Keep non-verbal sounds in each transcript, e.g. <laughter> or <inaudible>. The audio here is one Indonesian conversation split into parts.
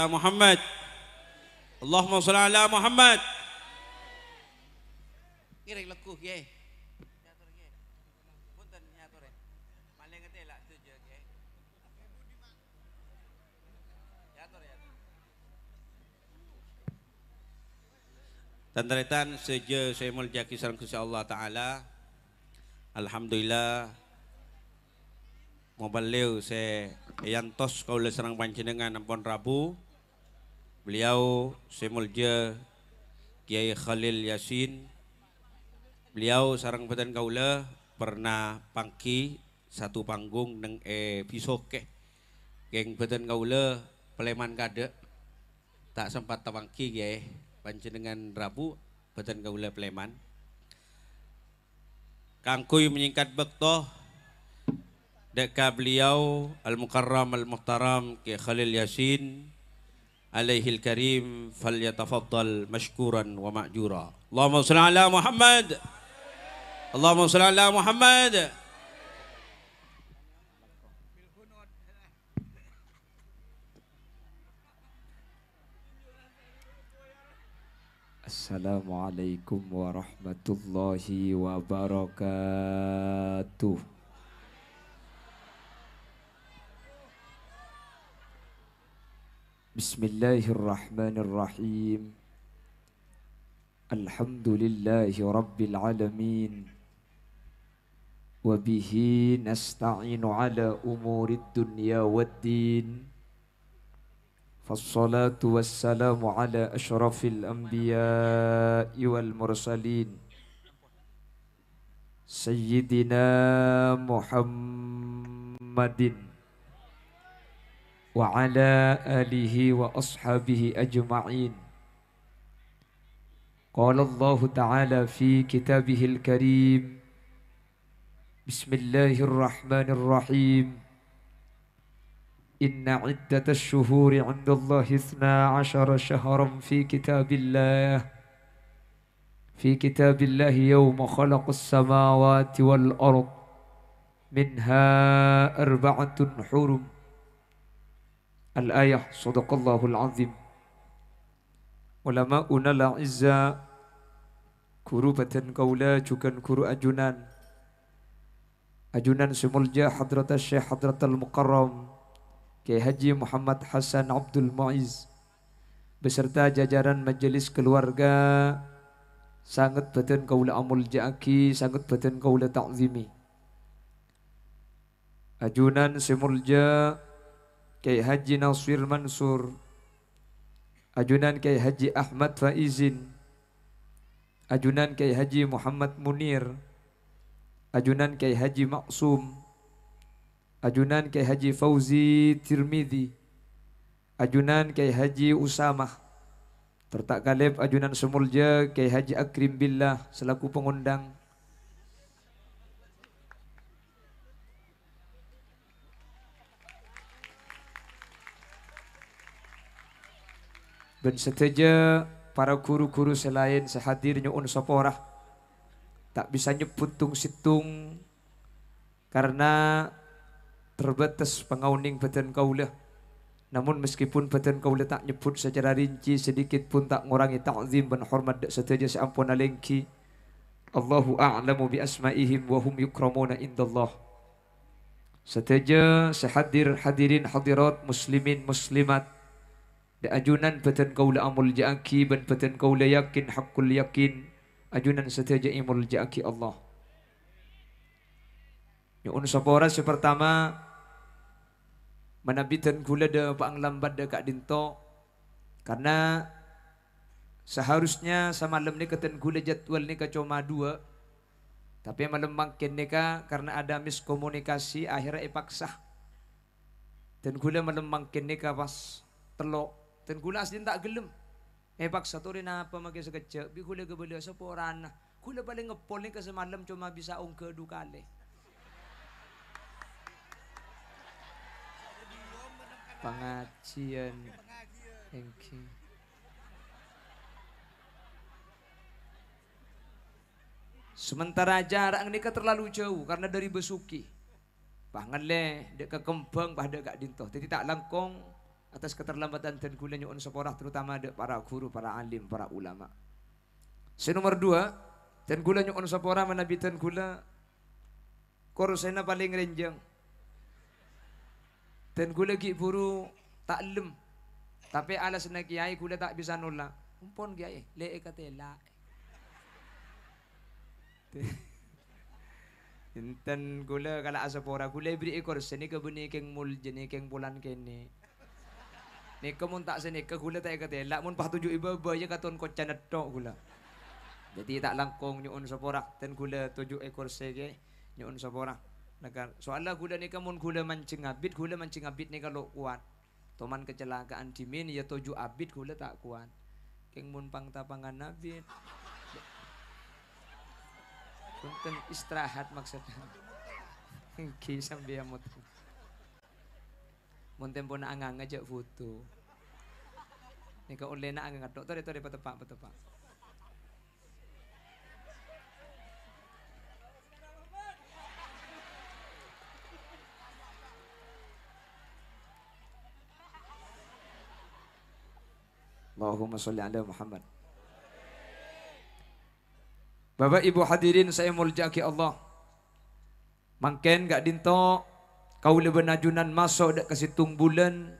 اللهم صل على محمد اللهم صل على محمد Kira leku ye. Nyatur ye. Punten nyatur ye. Maling ngete lak tujuh ye. Nyatur ya. Tandaritan seje saya mulja kisaran Gusti Allah taala. Alhamdulillah Mobaliu saya yantos kau serang panjenengan ampun Rabu. Beliau saya mulja Kiai Khalil Yasin. Beliau sarang badan kaula pernah pangki satu panggung neng e pisoke. Geng badan kaula peleman kade tak sempat tawangki ya panjenengan Rabu badan kaula peleman. Kangkuy menyingkat bektoh deka beliau Al-Mukarram Al-Muhtaram ke Khalil Yasin عليه الكريم فليتفضل مشكورا ومأجورا. اللهم صل على محمد. اللهم صل على محمد. السلام عليكم ورحمة الله وبركاته. بسم الله الرحمن الرحيم. الحمد لله رب العالمين. وبه نستعين على أمور الدنيا والدين. فالصلاة والسلام على أشرف الأنبياء والمرسلين. سيدنا محمد وعلى آله وأصحابه أجمعين. قال الله تعالى في كتابه الكريم بسم الله الرحمن الرحيم. إن عدة الشهور عند الله اثنا عشر شهرا في كتاب الله. في كتاب الله يوم خلق السماوات والأرض. منها أربعة حرم. Al-ayah sadaqallahul azim. Ulama'una la'izza kurubatan kaula jukan kuru ajunan. Ajunan semulja hadrata syekh hadratal muqarram. Kiai Haji Muhammad Hasan Abdul Muiz beserta jajaran majelis keluarga sangat badan kaula amul jaki sangat badan kaula ta'zimi ajunan semulja Kiai Haji Nasir Mansur. Ajunan Kiai Haji Ahmad Faizin. Ajunan Kiai Haji Muhammad Munir. Ajunan Kiai Haji Maksum. Ajunan Kiai Haji Fauzi Tirmidhi. Ajunan Kiai Haji Usamah. Tertak kalib Ajunan Semulja Kiai Haji Akrim Billah selaku pengundang Dan seteja para guru-guru selain sehadirnya unsaporah tak bisa nyebut tung situng karena terbatas pengauning badan kaulah. Namun meskipun badan kaulah tak nyebut secara rinci sedikit pun tak ngurangi ta'zim dan hormat saja seampun alengki. Allahu a'lamu bi asma'ihim wa hum yukramuna indallah. Seteja sehadir hadirin hadirat muslimin muslimat di ajunan badan kaulah amul ja'aki dan badan kaulah yakin hakul yakin. Ajunan setiaja imul jaki Allah. Nyun sapora pertama menabitan gula de paang lambat de kak dinto. Karena seharusnya semalam ni keten gula jadwal ni cuma dua. Tapi malam makin ni karena ada miskomunikasi akhirnya ipaksa. Dan gula malam makin ni pas telok dan gula asli tak gelem Eh paksa tu rin apa magi sekecil. Bi kula ke beli sa poran. Kula paling ngepol ni kasi malam cuma bisa ung ke du kali. Pengajian. Thank you. Sementara jarak ini terlalu jauh karena dari Besuki. Pangan le, dek ke Kembang, bah dek dintoh. Jadi tak langkong atas keterlambatan dan gula nyuun seporah terutama ada para guru, para alim, para ulama. Si nomor dua, dan gula nyuun seporah menabitan gula korusena paling renjang. Dan gula gi buru tak lem. Tapi alas na kiai gula tak bisa nolak. Umpon kiai, le kata la. Inten <laughs> gula kala asapora gula beri ekor seni kebuni keng mul jeni keng bulan kene. Ni mun tak seni ke gula tak kata lak mun pah tuju iba iba je katon kocan tok gula. Jadi tak langkong nyuun seporak dan gula tuju ekor sege nyuun seporak. Nakar soalnya gula ni kamun gula mancing abit gula mancing abit ni kalau kuat. Toman kecelakaan dimin ya tuju abit gula tak kuat. Keng mun pang tapangan abit. Punten istirahat maksudnya. <laughs> Kisah biar mutu. Mun tempo na angang aja foto. Ni ka ulena na angang atok tore tore patepak patepak. Allahumma salli ala Muhammad. Bapak Ibu hadirin saya muljaki Allah. Mangken gak dinto Kau lebih najunan masuk dak kesitung bulan.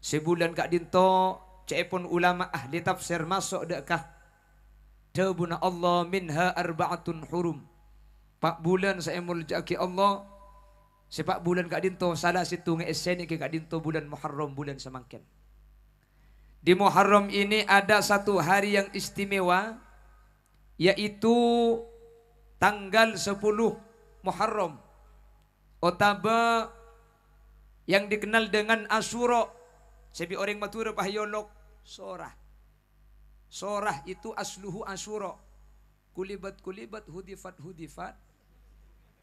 Sebulan kak dinto. Cepon ulama ahli tafsir masuk dak kah. Dabuna Allah minha arba'atun hurum. Pak bulan saya muljaki Allah. Sepak bulan kak dinto salah situ ngeeseni ke kak dinto bulan Muharram bulan semangkin. Di Muharram ini ada satu hari yang istimewa yaitu tanggal 10 Muharram Otaba yang dikenal dengan Asuro. Sebi orang matura pahyolok sorah. Sorah itu asluhu Asuro. Kulibat kulibat hudifat hudifat.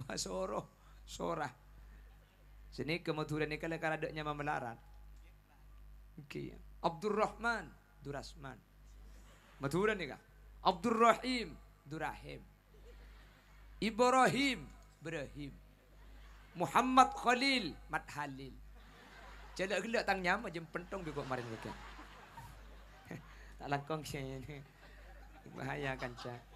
Basoro sorah. Sini kematuran ini kalau ada nyama melarat. Oke. Okay. Abdurrahman Durasman. Maturan nih kak. Abdurrahim Durahim. Ibrahim Ibrahim. Muhammad Khalil Mat Halil. Celak gelak tang nyam aja pentong juga kemarin mereka. <laughs> tak langkong sih ini. Bahaya kan cak.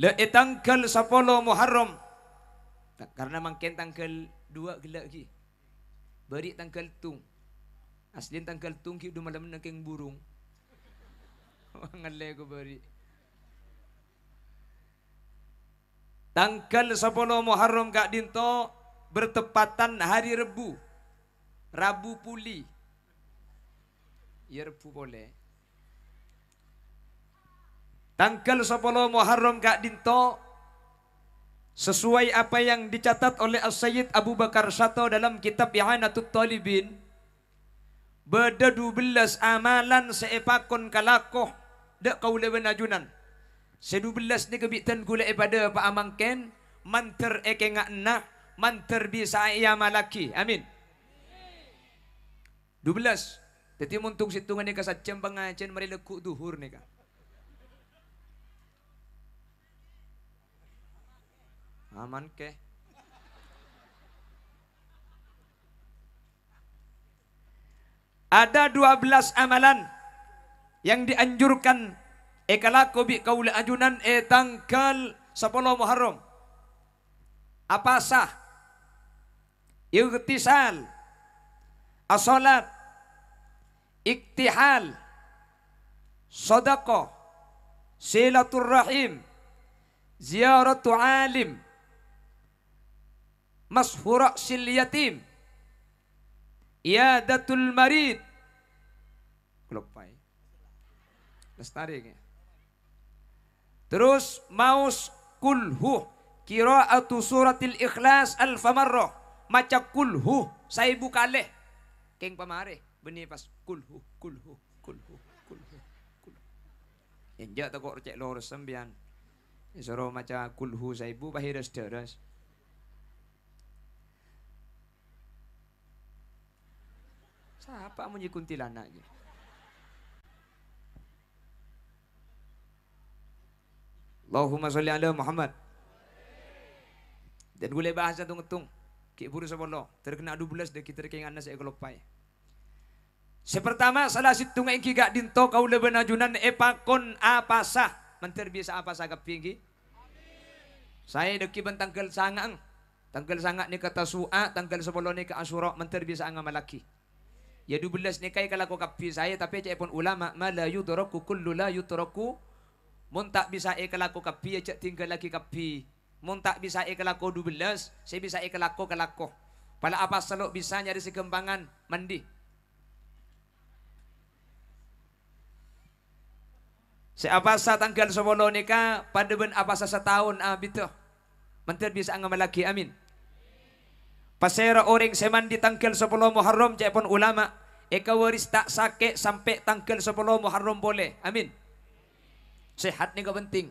Le tanggal 10 Muharram. Karena mungkin tanggal 2 gelak lagi. Beri tanggal tung. Aslin tanggal tungki du malam nakeng burung. <laughs> Ngalle ko bari. Tanggal 10 Muharram Kak Dinto bertepatan hari Rebu. Rabu Puli. Ya Rebu boleh. Tanggal 10 Muharram Kak Dinto sesuai apa yang dicatat oleh As-Sayyid Abu Bakar Sato dalam kitab I'anatul Talibin Beda belas amalan seepakon kalakoh dek kau leben ajunan. Sedu belas ni kebitan gula pada apa amangken manter eke ngak nak manter bisa iya malaki. Amin. Dua belas. Jadi muntung situngan ni kasacem pengajian mari lekuk duhur ni kah. Aman ke? Ada 12 amalan yang dianjurkan ekalako bi kaula ajunan e tanggal 10 Muharram. Apa sah? Ightisal, asolat, iktihal, sodako, silaturrahim, ziaratu alim, mashura sil yatim, Iyadatul marid. Kelopai. Lestari. Terus maus kulhu. Kira'atu suratil ikhlas alfa marrah. Maca kulhu. Saibu kaleh. Keng pamare. Benih pas kulhu. Kulhu. Kulhu. Kulhu. Kulhu. Injak tak kok cek lor sembian. Isoro maca kulhu saibu bahiras deras. Siapa mau kuntilanak? Allahumma salli ala Muhammad. Dan gue bahasa tung tung. Ki buru sebolo. Terkena 12 dek kita keng anas saya kelopai. Sepertama salah situ ngai gak dinto kau leben ajunan epakon apa sah. Menter biasa apa sah kapinggi. Saya deki bentang tanggal sangang. Tanggal sangat ni kata su'a, tanggal sepuluh ni ke asyura, menter biasa angga malaki. Ya 12 ni kai kalau kapi saya tapi cek pun ulama mala yudraku kullu la yutraku mun tak bisa e kalau kapi cek tinggal lagi kapi Mun tak bisa ikelako 12, saya bisa ikelako kelako. Pala apa seluk bisa nyari kembangan mandi. apa sa tanggal sebolo nika pada ben apa sa setahun ah bito. Mentir bisa ngamal lagi amin. Pasera orang seman di tanggal sepuluh Muharram cek pun ulama. Eka waris tak sakit sampai tanggal sepuluh Muharram boleh. Amin. Sehat ni penting.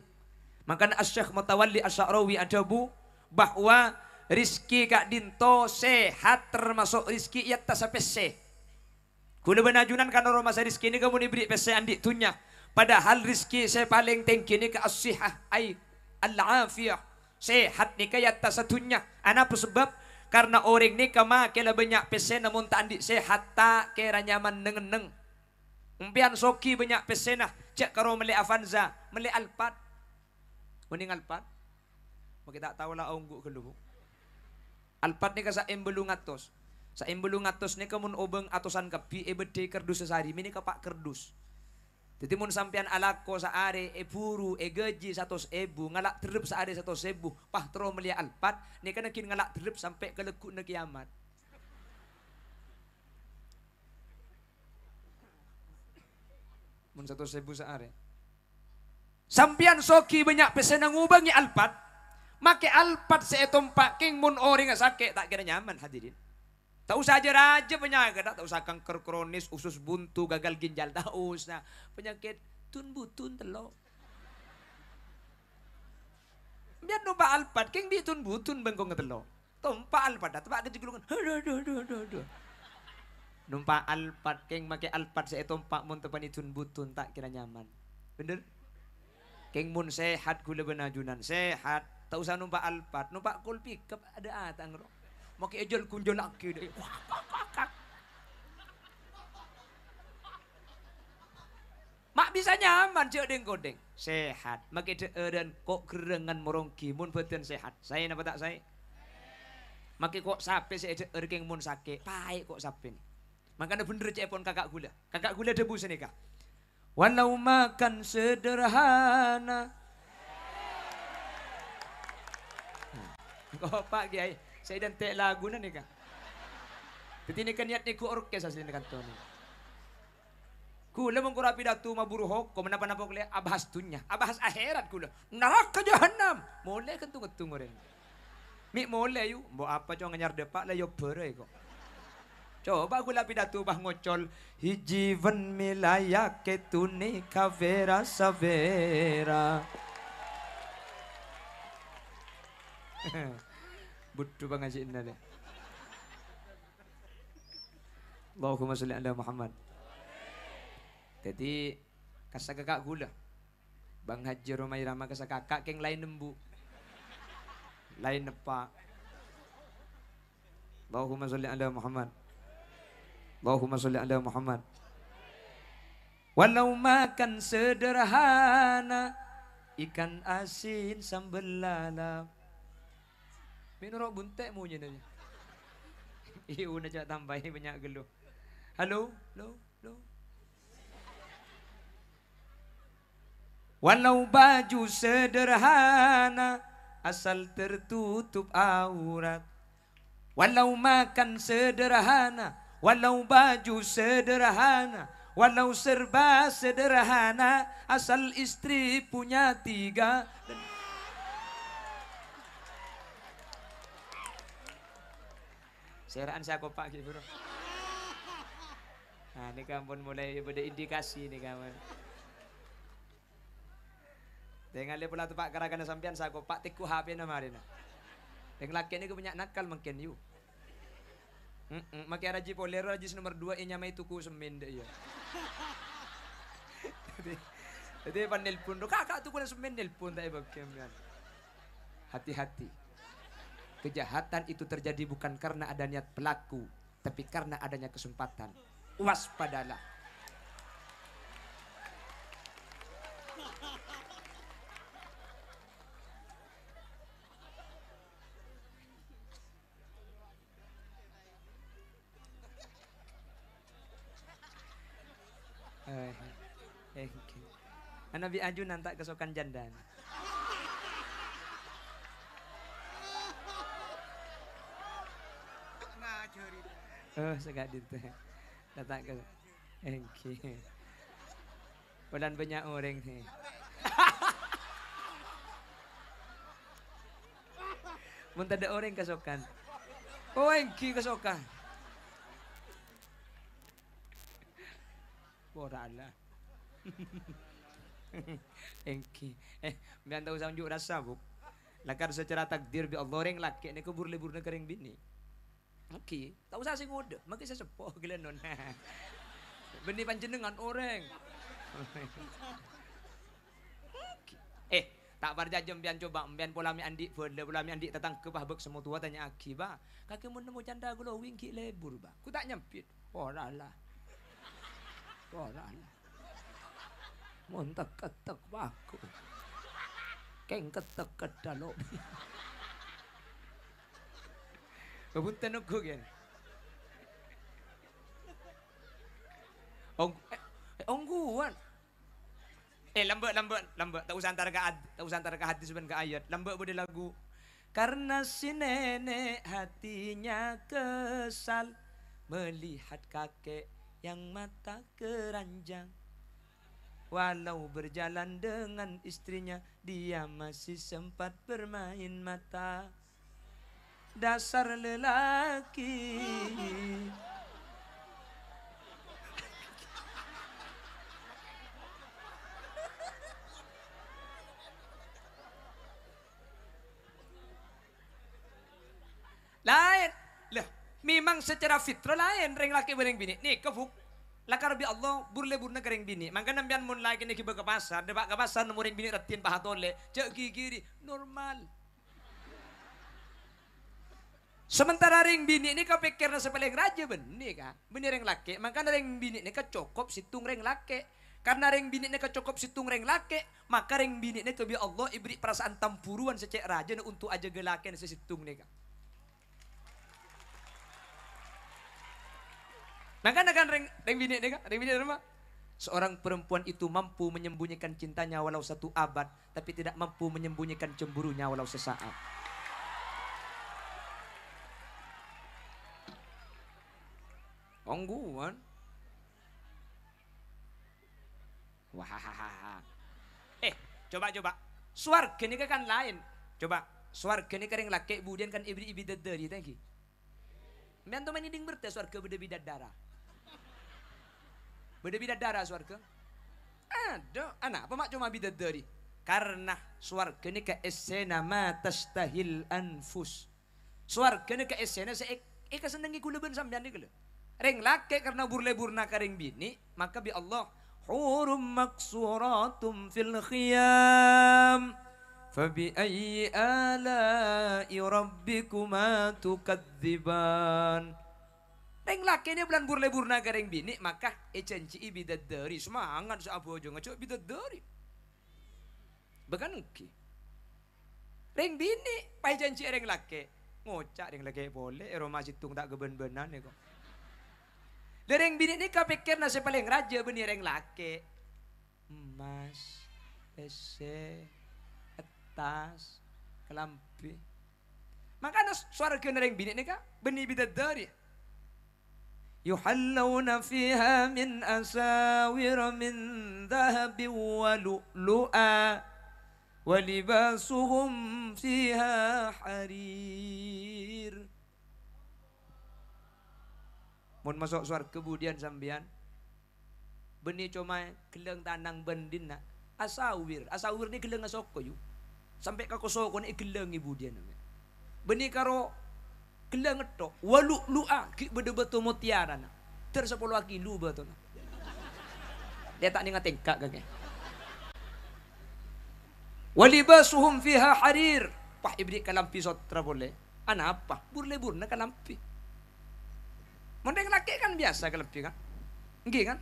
Maka Asyikh Mutawalli Asy'arawi adabu bahwa rizki kak dinto sehat termasuk rizki ia tak sampai se. Kula benajunan kan orang masa rizki ini kamu diberi pese andi tunya. Padahal rizki saya paling tinggi ini ke asihah ay al-afiyah. Sehat ni kaya tak satunya. Apa sebab? Karena orang ni kama kela banyak pese namun tak andi sehat tak kira nyaman neng-neng. Umpian soki banyak pesena. Cek karo meli Avanza, meli Alphard. Mending alpat. Makita tahu lah unggu keluh. Alpat ni kasa embelu ngatos. Sa embelu ngatos ni kamun obeng atosan kapi e bede kerdus sesari. Mini kapak kerdus. Jadi mun sampean alako sa are e puru e gaji satu ebu ngalak terep sa are satu sebu pah tero melia alpat ni kana kin ngalak terep sampai ke lekuk na kiamat. Mun satu sebu sa are. Sampian soki banyak pesen ngubangi alpat. Make alpat seetom king mun ori nga sakit tak kira nyaman hadirin. Tak usah aja raja penyakit, tak usah kanker kronis, usus buntu, gagal ginjal, tak usah. Penyakit tun butun telo. Biar numpa alpat, king bi tun butun bengkong telo. Tumpa alpat, tak kejegulungan. Aduh, aduh, aduh, aduh, aduh. Numpa alpat, king make alpat seetom pak mun tepan itun butun tak kira nyaman. Bener? Keng mun sehat gula benajunan sehat. Tak usah numpak alpat, numpak kul ada atang ro. Maki ejol kunjol laki deh. Mak bisa nyaman cek deng kodeng. Sehat. Maki de dan kok gerengan morongki mun beten sehat. Saya napa tak saya? Maki kok sape saya de keng mun. Pai kok sape nih. Makanya bener cek pun kakak gula. Kakak gula debu senika. Walau makan sederhana. Kau pak kiai, saya dan tek lagu nih kak. Jadi ini kan niat ni ku orkes asli ni kantor ni. Kula mong kurapi datu maburu hok, ko menapa napa kuliah abahas dunya, abahas akhirat kula. Neraka jahanam. Mulai kan tunggu ren. Mi mulai yu, bo apa cong nganyar depak lah yo berai kok. Coba gula pidato bah ngocol hijivan milaya ketune kavera savera. <laughs> Butuh banget sih ini. Allahumma salli ala Muhammad. Jadi kasa kakak gula. Bang Haji Romai Rama kasa kakak keng lain nembu. Lain nepa. Allahumma salli ala Muhammad. Allahumma salli ala Muhammad. Walau makan sederhana ikan asin sambal lala. Minurok buntek mu nanya. Iu <laughs> na cak tambahin banyak geluh. Halo, halo, halo. Walau baju sederhana asal tertutup aurat. Walau makan sederhana Walau baju sederhana, walau serba sederhana, asal istri punya tiga. Seraan saya kok Pak Bro. Nah, ini kampun mulai pada indikasi nih kawan. Dengan pula tu Pak karakan sampean saya kok Pak tiku HP nama hari Dengan laki ini punya nakal mungkin you. Mm -mm. Maki raji polero raji nomor dua inya mai tuku semen deh ya. <laughs> jadi, Jadi pan nelpon kakak tuh kuna semen nelpon tak bagian. Hati-hati. Kejahatan itu terjadi bukan karena ada niat pelaku, tapi karena adanya kesempatan. Waspadalah. Eh, eh, okay. Nabi Aju nantak kesokan jandan. Oh, sekat itu. Datang ke Okay. Bulan banyak orang ni. <laughs> Mun ada orang kesokan. Oh, engki kesokan. <laughs> Borala. engki. <laughs> Eh, biar tahu sang rasa bu. Lakar secara takdir bi Allah orang laki ni kubur lebur kering bini. Oke, tak usah sing saya sepuh gelenon. <laughs> Benih panjenengan orang. <laughs> eh, tak barja jam bian coba bian pola mi andi boleh pola mi andi datang ke bahbek semua tua tanya aki ba. Kaki mun nemu janda glowing ki lebur ba. Ku tak nyempit. Ora lah. Ora lah. Mun tak ketek baku. Keng ketek <laughs> Punten ugo gen. Ong eh, ongguan. Eh lambat lambat lambat tak usah antara ke tak usah antara ke hati sebenarnya ke ayat. Lambat boleh lagu. Karena si nenek hatinya kesal melihat kakek yang mata keranjang. Walau berjalan dengan istrinya, dia masih sempat bermain mata dasar lelaki. Lain. Lah memang secara fitrah lain reng laki bereng bini. Nih kebuk lakar bi Allah burle burna kereng bini. Mangka nambian mun lagi nih ke pasar. Debak ke pasar nemu reng bini retin pahatole cek kiri normal Sementara ring bini ini kau pikir nasa paling raja benih kah? Benih ring laki. Maka ring bini ini kecokop situng ring laki. Karena ring bini ini kecokop situng ring laki. Maka ring bini ini kebi Allah ibri perasaan tampuruan secek raja untuk aja gelakin situng nih kah? Maka kan ring, ring bini ini kah? Ring bini rumah. Seorang perempuan itu mampu menyembunyikan cintanya walau satu abad. Tapi tidak mampu menyembunyikan cemburunya walau sesaat. Ongguan. Wah. Eh, coba coba. Swarga ini kan lain. Coba, swarga ini kering laki kemudian kan ibri ibi dadari tadi. Mian tuh mainin bertes swarga beda beda darah. Beda beda darah swarga. Ada, anak apa mak cuma bidadari? Karena swarga ini ke esena ma tastahil anfus. Swarga ini ke esena se eka senengi kulaban sampean iki lho. Ring laki karena burle-burna karing bini, maka bi Allah hurum maksuratum fil khiyam. Ayyi ala'i rabbikuma tukadziban. Ring laki ini bulan burle-burna karing bini, maka ecenci bidadari. Semangat sa abu aja ngacok bidadari. Bahkan ki. Ring bini, pai janji ring laki. Ngocak ring laki boleh, eroma situng tak geben-benan ya kok. Dereng bini ini pikir nasi paling raja benih reng laki. Emas, ese, etas, kelampi. Makanya suara reng bini ini kak benih bidadari. Yuhallawna fiha min asawir min dhahabi wa lu'lu'a wa libasuhum fiha harir. Mun masuk suar kemudian sambian. Benih cuma keleng tanang bendina. Asawir. Asawir ni keleng asoko yu. Sampai ka kosoko ni keleng ibu dia namanya. Benih karo keleng etok. Walu lu'a ki bede mutiara na. Ter sepuluh kilu betul na. Dia tak ningat tengkak kakek. Walibasuhum fiha harir. Pah ibri kalampi sotra boleh. Ana apa? Burle burna kalampi. Mondeng laki kan biasa kalampi kan? Nggih kan?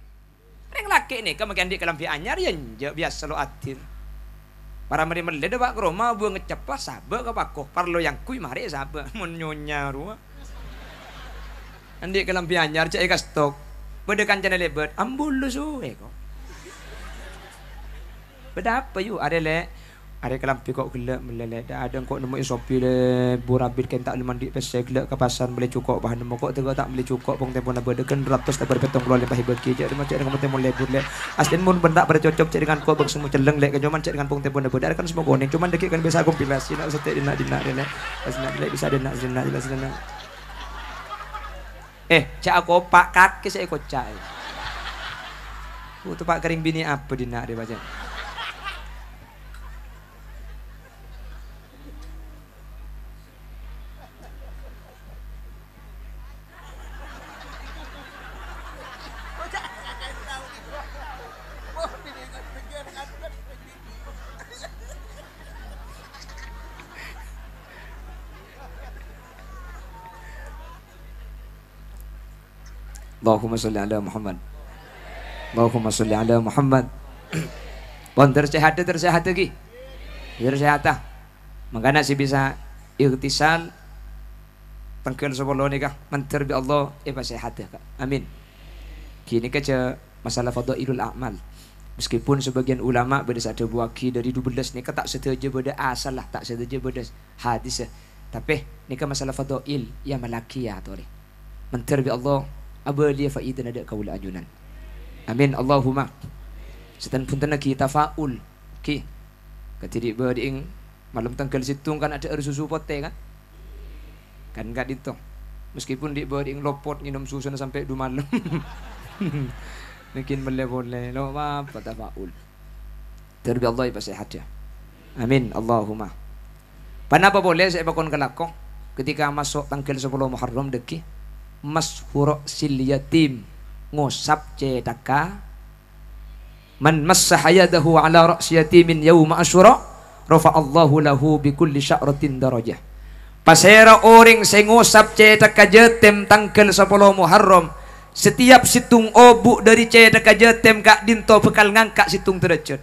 Neng laki nih kan makin di kalampi anyar ya biasa lo atir. Para meri mele de ke rumah buang ngecap lah sabe ke pako. Parlo yang kui mari sabe <laughs> menyonya rumah. Andi kalampi anyar cek ikas stok. Bede kancana lebet ambul lu su eko. Beda apa yuk ada le ada kelampi kok gelak meleleh dah ada kok nemu sopi le. Burabit kan tak le mandi pese gelak ke pasar boleh cukup bahan nemu kok tega tak boleh cukup pong tempo nak berdekan ratus tak berpetong keluar lepas hibat ki jadi macam dengan tempo lebur le asden mun benda pada cocok cek dengan kok bang semua celeng le cuman cek dengan pong tempo nak berdekan semua goning cuman dekik kan biasa kompilasi. Nak setek dina dina le pas nak le bisa dina dina dina dina eh cak aku pak kaki saya kocak Itu pak kering bini apa dina dia baca Allahumma salli ala Muhammad. Allahumma salli ala Muhammad. Pon tersehat tersehat lagi. Tersehat ah. Makanya sih bisa ikhtisal tengkel sebelum nikah menterbi Allah eh sehat kak. Amin. Kini kaca masalah fadailul a'mal. Meskipun sebagian ulama pada saat buaki dari 12 nikah tak setuju pada asal lah tak setuju pada hadis. Tapi nikah masalah fadail ya malaki ya tore. Menterbi Allah apa dia faida ada kaula ajunan? Amin. Allahumma. Setan pun tanah kita faul ki. Ketidik berding malam tanggal situng kan ada air susu pote kan? Kan enggak itu meskipun di berding lopot minum susu sampai dua malam. <laughs> Mungkin boleh boleh lo apa? Tafaul. Terbi Allah ipa sehat ya. Amin. Allahumma. Panapa boleh? Saya bakon kelakong. Ketika masuk tanggal 10 Muharram deki mashuro sil yatim. Ngusap cedaka. Man massaha yadahu ala ra's yatimin yawma asyura rafa Allahu lahu bi kulli sya'ratin darajah. Pasera orang sing ngusap cedaka jetem tangkel 10 Muharram setiap situng obu dari cedaka jetem kak dinto bekal ngangkat situng derajat.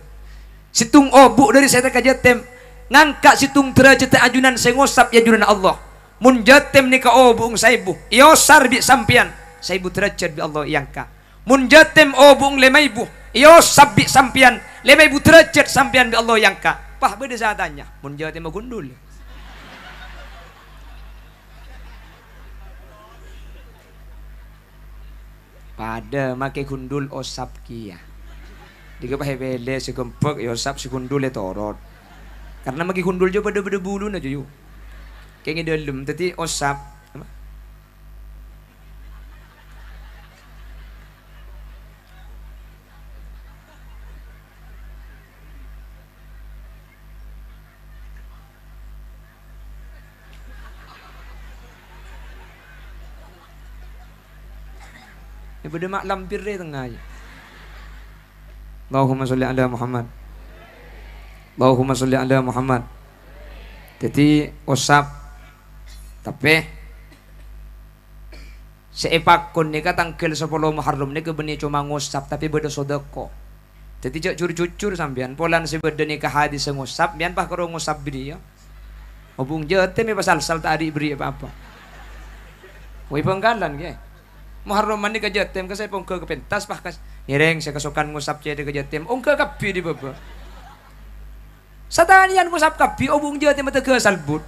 Situng obu dari cedaka jetem ngangkat situng derajat ajunan sing ngusap ya ajunan Allah mun jatem ni ka obung saibu iyo sarbi sampian. Saibu derajat bi Allah ka. Mun jatem obung lemaibu iyo sabbi sampian. Lemaibu derajat sampian bi Allah ka. Pah beda saatanya mun jatem gundul. Pada make gundul osap kia Diga pa hebele si gempek yosap si gundul torot. Karena magi gundul jo pada pada bulu na jo Kayak dalam tadi osap apa? Ya pada mak lampir dia tengah aja. Allahumma salli ala Muhammad. Allahumma salli ala Muhammad. Jadi osap tapi seepakun ni tanggal 10 Muharram ni kebeni cuma ngusap tapi beda sodako. Jadi cak cur-cucur sambian polan si beda ni hadis ngusap bian pak karo ngusap beri ya. Obung jete mi pasal sal tak adik beri apa-apa. Woi penggalan ke. Muharram mani ka jatem ka saya pong ke pentas pak kas. Nireng saya kesukaan ngusap cede ke jatem. Ong ke kapi di baba. Satanian ngusap kapi obung jete mata ke salbut.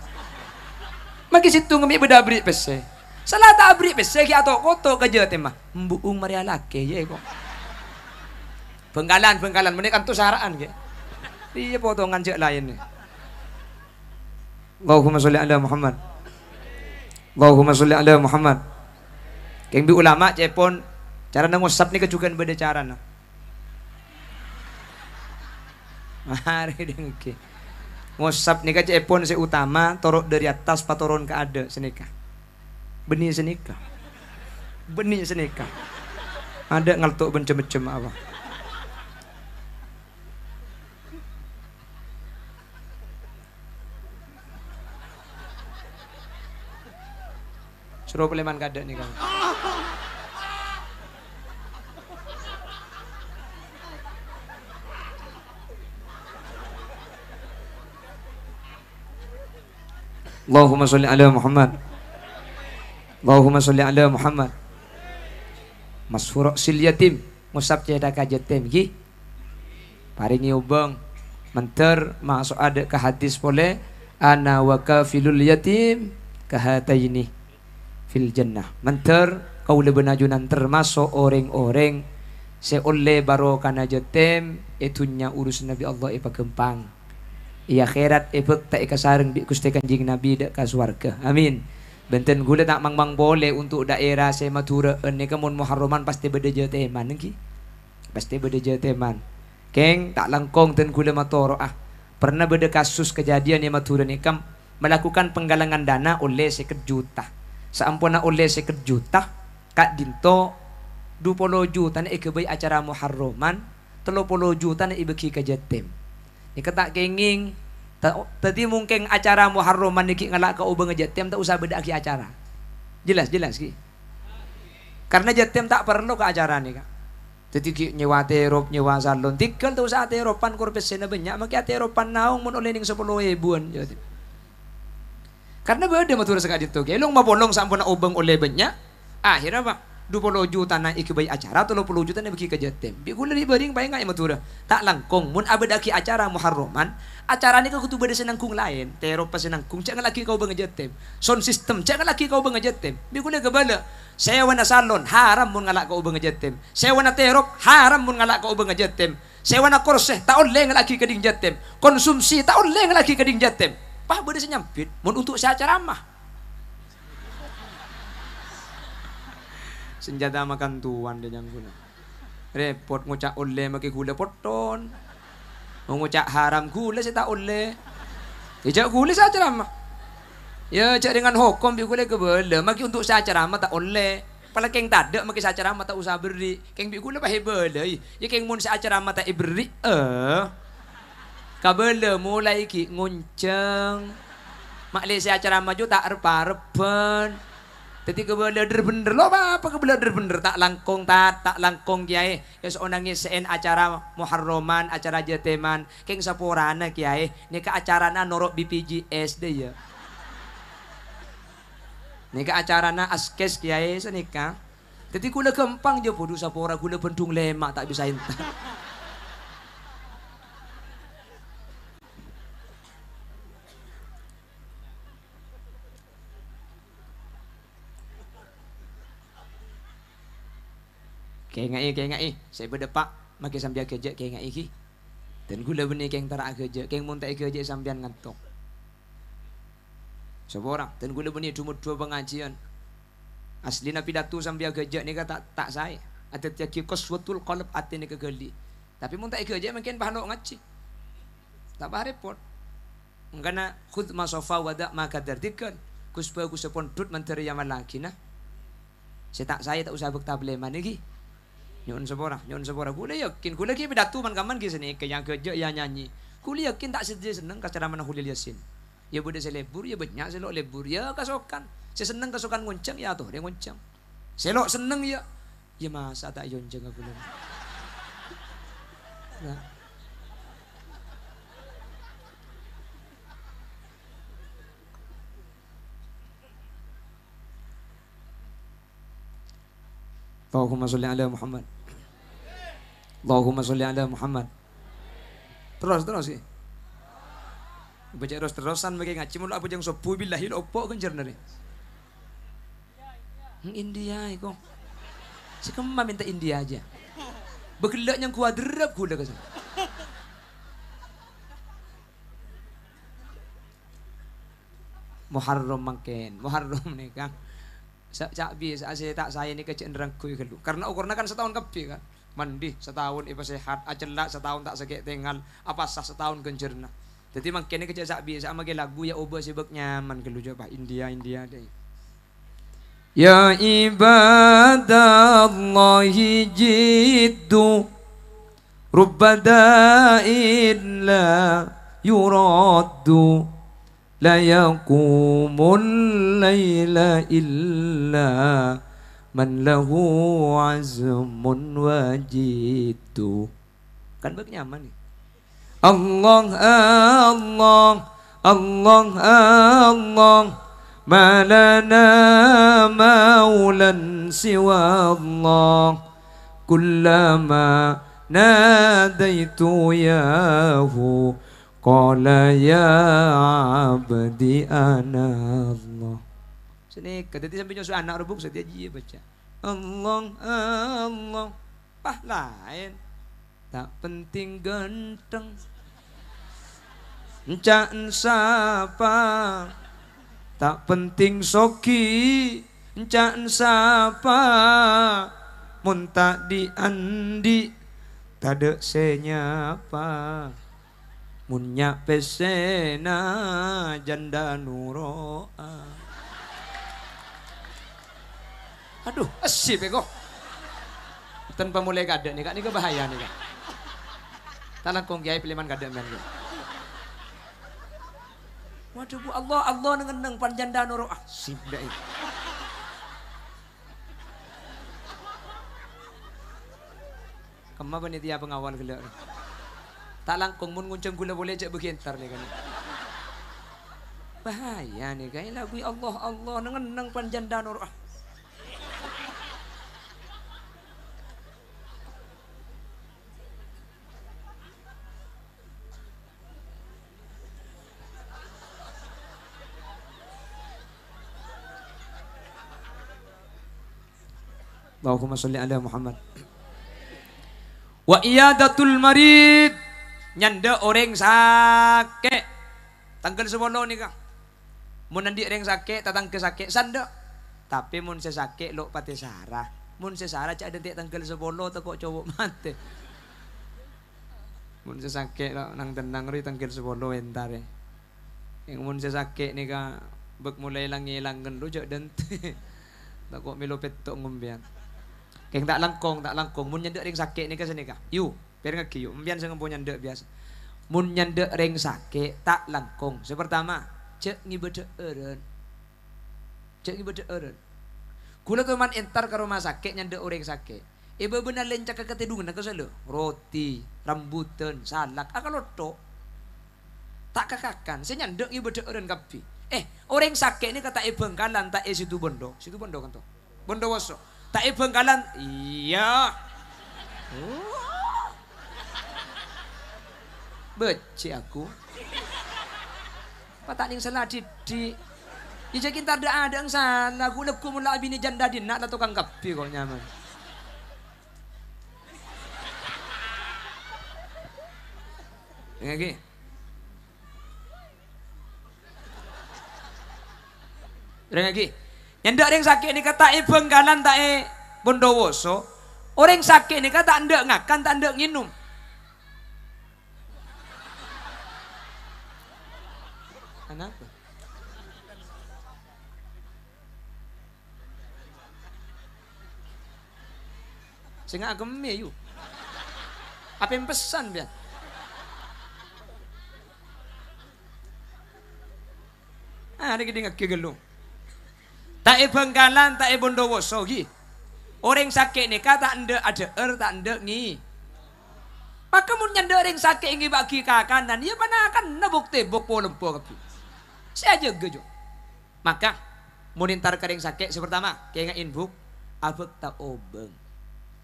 Maki situ ngemi beda beri pese. Salah tak beri pese ki atau koto kerja tema. Mbuung maria laki ye kok. Penggalan penggalan menik tuh saraan ke. Iya potongan cek lain nih. Allahumma sholli ala Muhammad. Allahumma sholli ala Muhammad. Keng bi ulama cepon cara ngusap nih kecukan beda cara nah. Mari Ngusap nikah cek si utama torok dari atas patoron ke ada senika. Benih senika. Benih senika. Ada ngeltuk bencem-bencem apa. Suruh peleman kada nih kamu. Allahumma salli ala Muhammad. Allahumma salli ala Muhammad. Masfuro sil yatim musab ceda ka yatim gi. Paringi ubang menter masuk ada ke hadis boleh ana wa kafilul yatim kahataini fil jannah. Menter kau lebih najunan termasuk orang-orang seoleh baro kana yatim itunya urus Nabi Allah ipa gempang. Iya akhirat ebek tak ikasareng di Gusti Kanjeng Nabi dak ka. Amin. Benten gula tak mang-mang boleh untuk daerah saya matura ini kamun muharraman pasti beda teman ki. Pasti beda teman. Keng tak langkong ten gula matoro ah. Pernah beda kasus kejadian yang matura ni kam melakukan penggalangan dana oleh seket juta. Oleh seket juta kak dinto 20 juta ni ikebai acara muharraman 30 juta ni ibeki ke kata kenging tadi mungkin acara muharraman niki ngalak ka ubang jatim tak usah beda acara. Jelas jelas ki. Karena jatim tak perlu ke acara nih kak. Jadi ki nyewa terop nyewa salon tikal tu usah teropan korpes sena banyak maki teropan naung mun oleh ning 10 ribuan jadi. Karena beda matur sekali itu. Kelong mapolong sampun ubang oleh banyak. Akhirnya pak 20 juta na ikibai acara 30 juta na bagi ke jatim. Bi kula di baring bayang ngai matura. Tak langkong mun abadaki acara muharraman, acara ni kutu beda senangkung lain. Tero pas senangkung cak laki kau bang jatim. Sound system cak laki kau bang jatim. Bi kula kebala. Sewa na salon haram mun ngalak kau bang jatim. Sewa na terop haram mun ngalak kau bang jatim. Sewa na korse tak oleh ngalaki keding jatim. Konsumsi tak oleh ngalaki keding jatim. Pah beda senyampit mun untuk saya acara mah. Senjata makan tuan dia yang guna repot ngucap oleh makin gula poton. Ngucap haram gula saya tak oleh ya gula saya ceramah ya cak dengan hukum bi gula ke bela makin untuk saya ceramah tak oleh Pala keng tak ada makin saya ceramah tak usah beri. Keng bi gula pahe bela ya keng mun saya ceramah tak beri. Eh. Kabela mulai ki ngunceng mak le saya ceramah jo tak repa-repan jadi kebelader bener. Lo apa kebelader bener? Tak langkong tak tak langkong kiai. Ya seorang sen acara muharroman acara jateman keng sapurana kiai. Ini ke acara na norok BPJS deh ya. Ini ke acara na askes kiai senika. Jadi kula gampang je bodoh sapora. Kula bendung lemak tak bisa intan Kayak ngai kayak ngai. Saya berdepak makin sambil kerja kayak ngai ki. Dan gula benih kayak tarak kerja, kayak muntah kerja sambil ngantuk. Seorang dan gula benih cuma dua pengajian. Asli nabi datu sambil kerja ni kata tak saya. Ada tiaki koswatul qalb ati ni kegeli. Tapi muntah kerja mungkin bahan ngaji. Tak bah repot. Ngana khud masofa wada maka dardikan. Kuspa kusapon dut menteri yang malaki nah. Saya tak saya tak usah bekta beleman lagi nyon sepora nyon sepora kula yakin kula ki pidato man kaman ki sini ke yang kerja yang nyanyi. Kula yakin tak sedih seneng ka cara mana hulil yasin. Ya bude selebur ya banyak selok lebur ya kasokan saya seneng kasokan ngonceng ya tuh dia ngonceng selok seneng ya. Ya masa tak yonceng aku nah. Allahumma salli ala Muhammad Allahumma sholli ala Muhammad. Terus terus sih. Baca terus terusan bagi ngaji mulu apa jang sopu billahi opo kan nari. India iko. Sekema minta India aja. Begelak yang kuadrep gula ke sana. Muharram makin, Muharram nih kang. Cak biasa saya tak saya ini kecenderang kuy Karena ukurnya kan setahun kepi kan mandi setahun ibu sehat acelak setahun tak sakit tengah apa sah setahun kencerna jadi makin kerja sak biasa sama lagu ya ubah sibuk nyaman ke India India deh. Ya ibadallahi jiddu Rubbada'in la yuraddu La yakumul layla illa man lahu azmun wajitu kan bag nyaman nih. Allah Allah Allah Allah. Malana maulan siwa Allah. Kullama nadaitu yahu. Qala ya abdi ana Allah. Sedekah. Jadi sampai nyusul anak rubuk saya dia baca. Allah, Allah. Pah lain. Tak penting genteng. Encan siapa. Tak penting soki. Encan siapa. Mun tak diandi. Tade senyapa. Mun nyape janda nuroa. Aduh, asip ya kok. Tanpa mulai kada nih, kak ini kebahaya nih kak. Tanah kong kiai pilihan kada men. Waduh bu Allah Allah nengen neng panjanda nuro asip dah itu. Ke mana panitia pengawal gila. Tak langkung mun nguncang gula boleh cek begintar nih kan. Bahaya nih kayak lagu Allah Allah nengen neng panjanda nuro ah. Allahumma salli ala Muhammad. Wa iyadatul marid nyanda orang sakit. Tanggal sebolo nih kang. Mun nanti orang sakit tatang ke sakit sanda. Tapi mun se sakit lo pati sarah. Mun se sarah cak ada tanggal sebolo tu kok cowok <laughs> mati. Mun se sakit lo nang tenang ri tanggal sebolo entar ya. Yang mun se sakit nih kang bek mulai lang ilang gendro cak dente. <laughs> Tak kok melo petok ngumbian. Keng tak langkong, tak langkong. Mun nyandek ring sakit ni ke sini kah? Yu, biar ngaki yu. Mbian ngomong nyandek biasa. Mun nyandek ring sakit, tak langkong. Sepertama, cek ngibede eren. Cek ngibede eren. Kula teman entar ke rumah sakit nyandek orang sakit. Ibu benar lencak ke ketidungan ke selalu. Roti, rambutan, salak, akal loto. Tak kakakan, saya nyandek ngibede eren kapi. Eh, orang sakit ini kata ibu kalan tak es situ bondo. Situ bondo kan tuh. Bondo waso. Tak bengkalan. Iya. Oh. Beci aku. Patak ning salah di di Ya kita ada ada yang salah. Gue leku mula bini janda di nak tukang kapi kok nyaman. Lagi. Lagi. Yang ndak yang sakit ni kata e bengkalan tak e bondowoso. Orang sakit ni kata ndak ngakan tak ndak nginum. Kenapa? Sehingga agame yuk. Apa yang pesan biar? Ah, ada kita gelung. Tak e bengkalan, tak e bondowoso gi. Orang sakit ni kata anda ada er tak anda ni. Maka mun nyanda orang sakit ingi bagi kakanan, ya mana akan na bukti bukpo lempo kapi. Saya aja gejo. Maka mun intar kering sakit sepertama, kaya nga inbuk, abek tak obeng.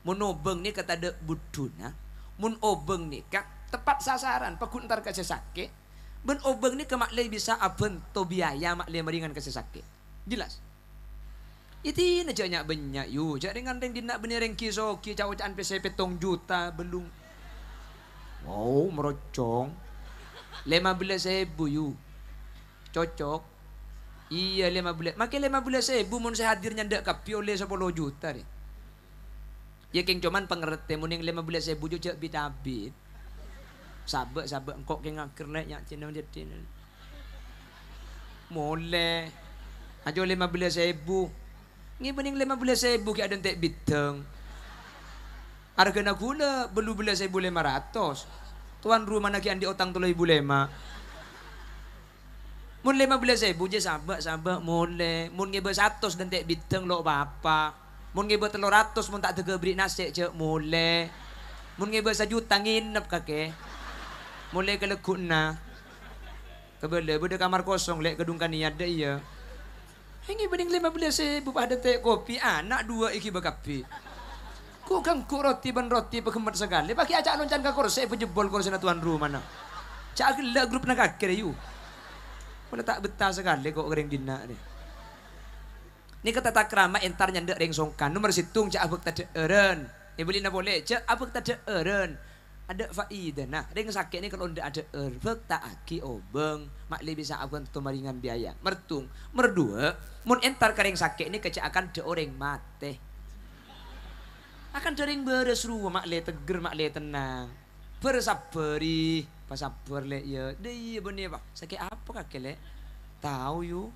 Mun obeng ni kata de buduna, mun obeng ni kak tepat sasaran, pakun ntar kasih sakit. Ben obeng ni kemaklai bisa aben to biaya maklai meringan kasih sakit. Jelas. Itu aja nyak banyak yu. Jadi dengan reng dinak bener reng kiso ki cawacan PC petong juta belum. Wow, merocong. Lima belas ribu yu. Cocok. Iya lima belas. Makin lima belas ribu mun saya hadirnya ndak kapi oleh sepuluh juta deh. Ya keng cuman pengerti mun yang lima belas ribu juga bitabit. Sabak sabak engkau keng ngakir lek nyak cina jadi. Boleh. Ajo lima belas ribu. Ngi bening lima belas ribu ki ada bidang. Harga na gula belu belas ribu lima ratus. Tuan rumah nak andi otang tulah ibu lima. Mun lima belas ribu je sabak sabak mulai. Mun ngebe satu dan tak biteng lo bapa. Mun ngebe telur ratus mun tak tega beri nasi je mulai. Mun ngebe sejuta nginep kake. Mulai ke lekuk na. Kebele bude kamar kosong lek gedung kania ada iya. Ini bening lima belas ribu pada teh kopi anak dua iki bakapi. Ku kan ku roti ban roti pekemat sekali. Pakai acak loncan ke kursi pejebol kursi na tuan rumah na. Cak gila grup nak kakek you. Mana tak betah sekali kok kering dina ni. Ni kata tak kerama entar nyanda ring songkan. Nomor situng cak abek tade eren. Ya beli na boleh cak abek tade eren. Ada faida. Nah, ring sakit ni kalau ndak ada erbek tak aki obeng. Mak le bisa abang tu maringan biaya. Mertung. Merdua, mun entar kering sakit ni kecak akan de orang mate. Akan dering beres ruwa mak le teger mak le tenang. Bersabari. Pasabar le ya. Deh benih pak. Sakit apa kakek le? Tahu yu.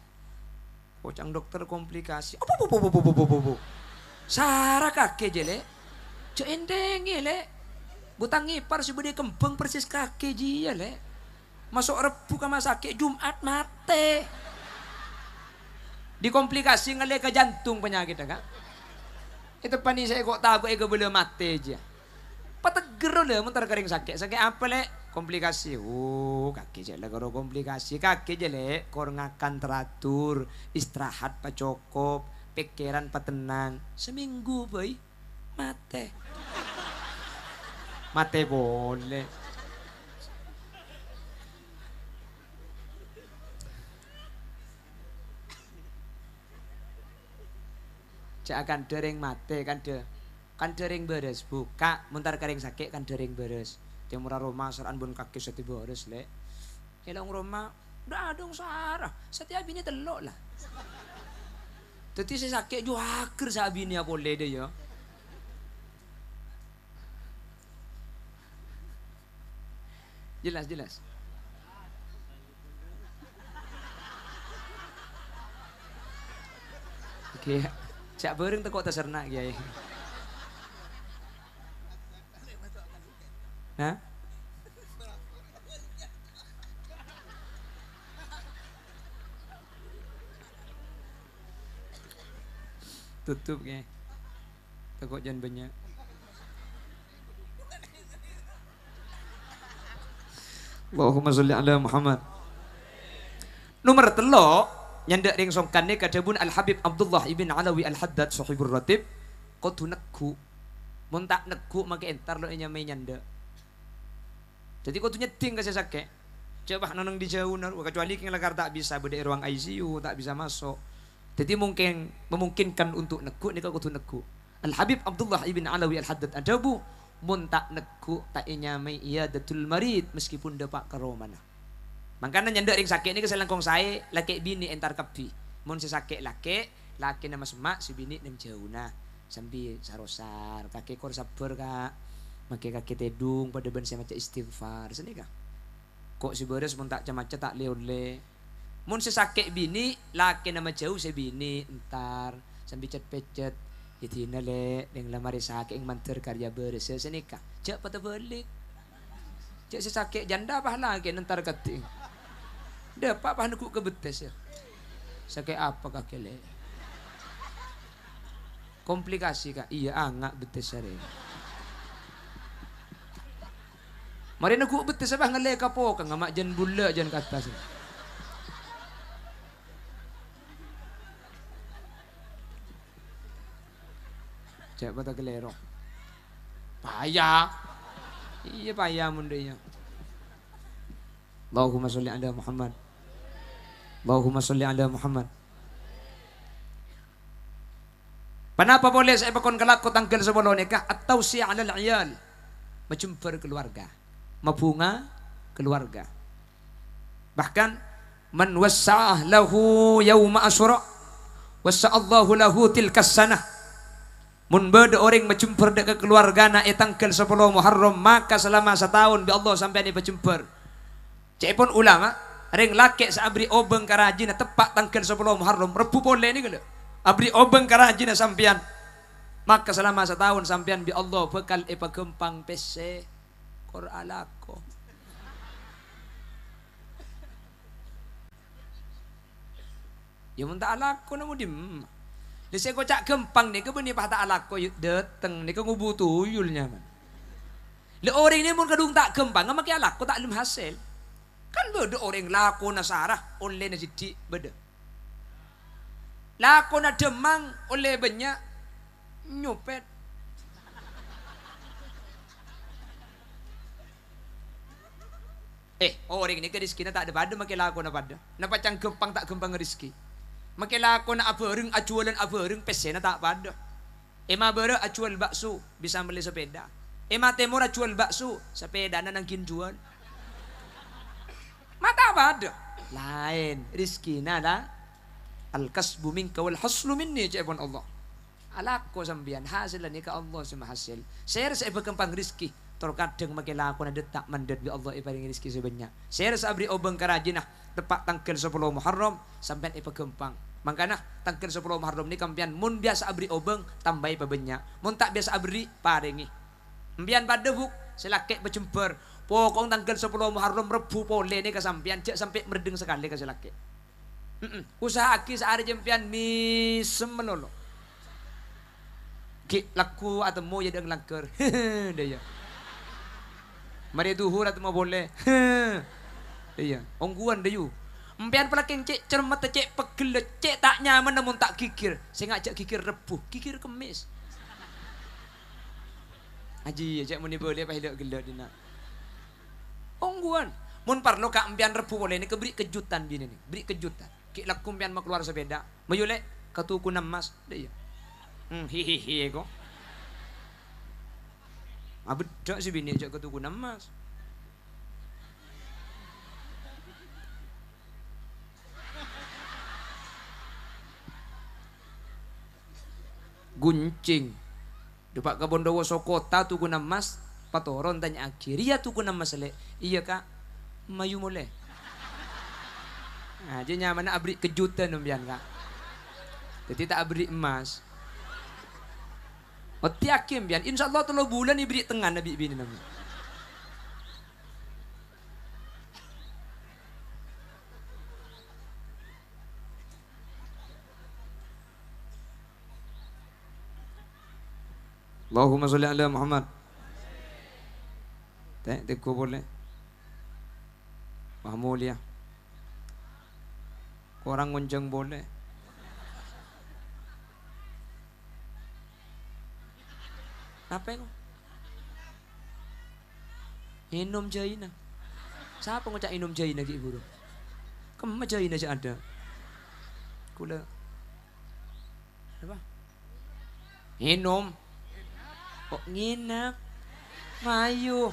Pocang dokter komplikasi. Apa apa apa apa apa apa apa. Sarah kakek je le. Cek endeng ye le. Butang ngipar si bude kembang persis kakek dia le. Masuk rebu ke sakit Jumat mate. Di komplikasi ngale ke jantung penyakit kan. Itu pani saya kok tahu ego boleh mati aja. Pateger le mutar kering sakit. Sakit apa le? Komplikasi. Oh, kaki je le komplikasi. Kaki je le kor teratur, istirahat pa cukup, pikiran pa tenang. Seminggu boy mate. Mate boleh. Cak akan dereng mate kan de kan dereng beres. Buka muntar kering sakit kan dereng beres. Timura Roma saran bun kaki seti beres le. Kelong Roma udah dong sarah. Setiap ini telok lah. Tadi saya sakit juga akhir sabi ini boleh deh ya jelas jelas Oke, Cak bareng teko tersernak kiai. Nah? Tutup kiai. Teko jangan banyak. Allahumma sholli ala Muhammad. Nomor telok nyandak ring songkan ni kadabun Al Habib Abdullah ibn Alawi Al Haddad sahibur ratib kau tu nekku mun tak nekku make entar lo nyamai nyanda. Jadi kau tu nyeting ke sakit. Coba nonong di jauh kecuali keng lagar tak bisa beda ruang ICU tak bisa masuk. Jadi mungkin memungkinkan untuk nekku ni kau tu nekku Al Habib Abdullah ibn Alawi Al Haddad adabu mun tak nekku tak nyamai iya datul marid meskipun dapat keromana Makanya nyanda ring sakit ni kesalahan kong saya laki bini entar kapi. Mun si sakit laki, laki nama semak si bini nem jauh nah. Sambil sarosar, kaki kor sabar kak. Makai kaki tedung pada ben saya macam istighfar. Sini kak. Kok si beres mun tak cemaca tak le. Mun si sakit bini, laki nama jauh si bini entar sambil cet pecet. Itu le, dengan lamari sakit yang manter karya beres. Sini kak. Cek patah balik. Cek si sakit janda apa lagi nentar keting. Dapat apa ku ke betes ya. Sakit apa kak kele? Komplikasi kak? Iya angak betes hari. Mari nak betes apa ngale kapo kang ngamak jen bula jen kata sih. Cek bata kelero. Payah. Iya payah mundanya. Allahumma sholli ala Muhammad. Allahumma sholli ala Muhammad. Kenapa boleh saya pakon kelakot tanggal sebelum nikah atau si ala iyal mencumper keluarga, mabunga keluarga. Bahkan man wassa'ah lahu yauma asyura wassa'allahu lahu tilkas sanah Mun beda orang mencumper dekat keluarga na tanggal 10 Muharram maka selama setahun bi Allah sampai ni berjumper. Cek pun ulama ring laki sabri obeng karajina tepat tanggal 10 Muharram rebu boleh ni gila. Abri obeng karajina sampian. Maka selama setahun sampian bi Allah bekal epa gempang pese kor alako. Ya mun tak alako namu dim. Di saya kocak gempang nih kebeni pah tak alako yuk dateng nih ke ngubu tuyulnya. Le orang ini mun kadung tak gempang ngamak alako tak lim hasil. Kan beda orang lako nasarah oleh na jadi beda. Lako na demang oleh banyak nyopet. Eh, orang ini ke rezeki na tak ada pada makin lako na pada. Na pacang gempang tak gempang rezeki. Makin lako na abareng ajualan abareng pesen na tak pada. Ema bere ajual bakso bisa beli sepeda. Ema temur ajual bakso sepeda na nang jual. Mata apa ada? Lain rezeki na lah. Al kasbu minka wal haslu minni cebon Allah. Alako sambian hasil ni ke Allah sama hasil. Saya rasa berkembang rezeki. Terkadang makin laku na detak mandat bi Allah iparing rezeki sebanyak. Saya rasa abri obeng karajinah tepat tanggal 10 Muharram sampai ipa gempang. Makanya tanggal 10 Muharram ni kampian mun biasa abri obeng tambahi pabanyak. Mun tak biasa abri paringi. Mbian pada buk selakek berjember. Pokong tanggal 10 Muharram rebu pole ni kesampian cek sampai merdeng sekali ke selakek. Mm -mm. Usaha aki sehari jempian misem melolo. Ki laku atau mau jadi langker. <laughs> Dia ya. Mari duhur atau mau boleh. <laughs> Iya, ongguan dia yu. Empian pelaking cek cermat cek pegel cek tak nyaman namun tak kikir. Saya ngajak kikir rebuh, kikir kemis. Aji cek muni boleh apa hidup gelak dina. Ongguan. Mun parlo kak empian rebuh boleh ni keberi kejutan bini ni. Beri kejutan. Ki laku empian mau keluar sepeda. Mayule katuku namas. Dia. Hmm, hihihi kok. Ah bedak si bini ajak ketuku namas. Guncing. Depak ke Bondowoso kota tuku namas. Patoron tanya akhir. Iya tuku namas le. Iya kak. Mayu mulai. Nah, nyaman abri kejutan numbian kak. Jadi tak abri emas. Oh tiakim bian. Insya Allah telo bulan ibri tengah nabi bini nabi. Allahumma salli ala Muhammad. Teko boleh. Mahmulia. Orang ngonceng Apa itu? Inom jaina. Siapa ngocak inom jaina ki guru? Ke mana jaina aja ada? Kula. Apa? Inom. Kok nginep? Mayu.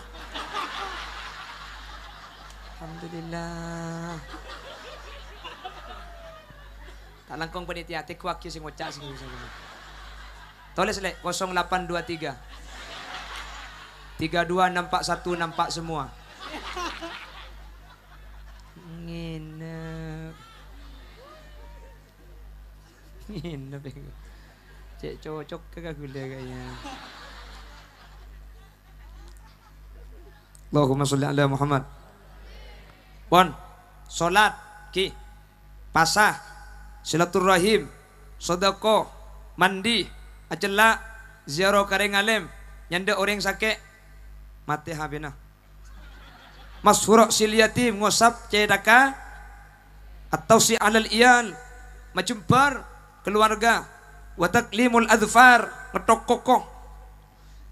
Alhamdulillah. Tak langkong panitia, tikwak sing ngocak sing sing. Tulis le 0823. 32 nampak satu nampak semua. Nginep. Nginep itu. Cek cocok ke gula kayaknya. Allahumma sholli ala Muhammad. Pon, salat ki pasah silaturahim sedekah mandi acela ziarah kareng alim nyanda orang sakit mati habina masyhurok sil yatim ngosap cedaka atau si alal iyal macumbar keluarga. Wa taklimul adfar ngetok kokoh.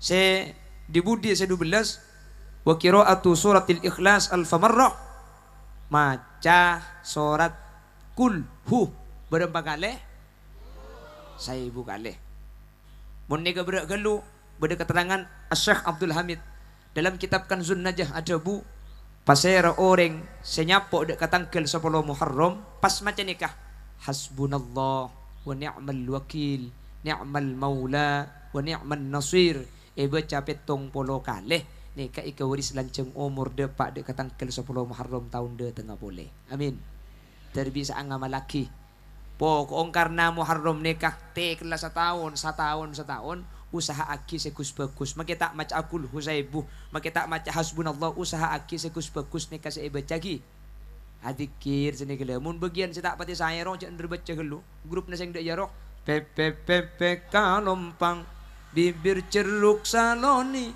Se dibudi se 12 wa qiraatu suratil ikhlas alfa marrah maca surat kul hu. Berapa kali? Saya ibu kali Mun nega berak galu beda keterangan Syekh Abdul Hamid. Dalam kitab Kanzun Najah ada bu pasera orang senyapo dek katangkel 10 Muharram pas macam nikah. Hasbunallah wa ni'mal wakil ni'mal maula wa ni'mal nasir. E baca petong polo kaleh nikah ika waris lanceng umur depak dek katangkel 10 Muharram tahun de tengah boleh. Amin. Terbisa angamal laki Pokok karena Muharram nikah te kelas setahun, setahun, setahun usaha aki sekus bagus. Makita maca akul husaibu, makita maca hasbunallah usaha aki sekus bagus nikah seiba cagi. Adikir sini kele. Mun bagian saya tak pati saya roh cek baca kelu. Grup nasi yang ya roh. Pepe pepe kalompang bibir ceruk saloni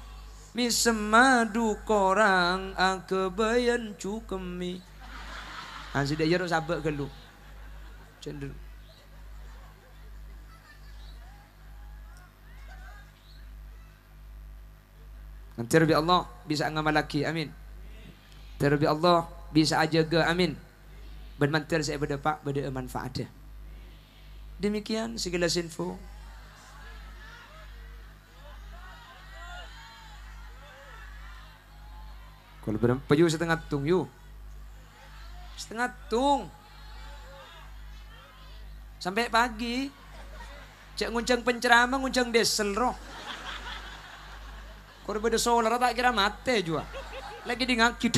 mi semadu korang bayan cukemi. Ansi dia roh sabak kelu. Cenderung. Nanti Rabbi Allah bisa ngamalaki amin. Terbi Allah bisa aja ke amin. Bermantir saya berdepak ber manfaat. Demikian segala info. Kalau berapa setengah tung yuk. Setengah tung. Sampai pagi. Cek nguncang penceramah, nguncang desel roh. Kalau beda solar tak kira mati juga lagi di ngaki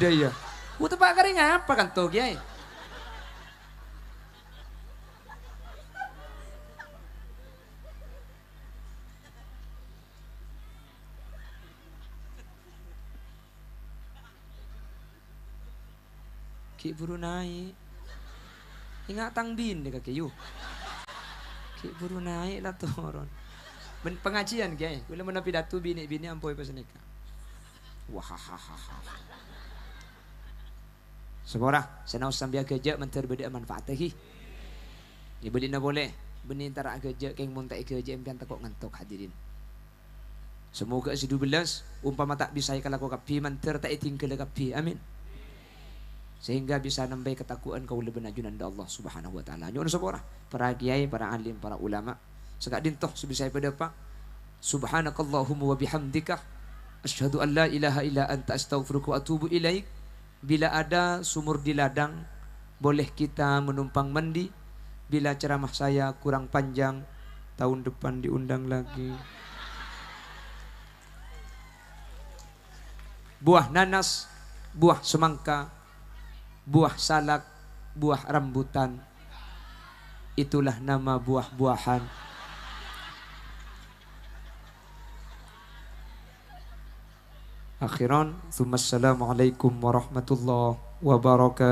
daya. Udah pak kering apa kan tuh kiai? Ki buru naik. Ingat tang bin deh kaki yuk. Ki buru naik lah turun. Pengajian kiai. Bila mana pidato bini bini ampoi pas nikah. Wahahaha. Semora, senau sambil kerja mentar beda manfaat lagi. Ni beli na boleh. Benih antara kerja keng mun tak kerja impian takut ngantuk hadirin. Semoga si belas umpama tak bisa kalau kau kapi mantar tak tinggal kapi. Amin. Sehingga bisa nambah ketakuan kau lebih najunan Allah Subhanahu wa taala. Nyuwun sepora para kiai, para alim, para ulama. Sekak dintoh sebisa pada pak. Subhanakallahumma wa bihamdika Asyhadu an la ilaha illa anta astaghfiruka wa atubu ilaik. Bila ada sumur di ladang, boleh kita menumpang mandi. Bila ceramah saya kurang panjang, tahun depan diundang lagi. Buah nanas, buah semangka, buah salak, buah rambutan. Itulah nama buah-buahan Akhiran, Assalamualaikum warahmatullahi wabarakatuh.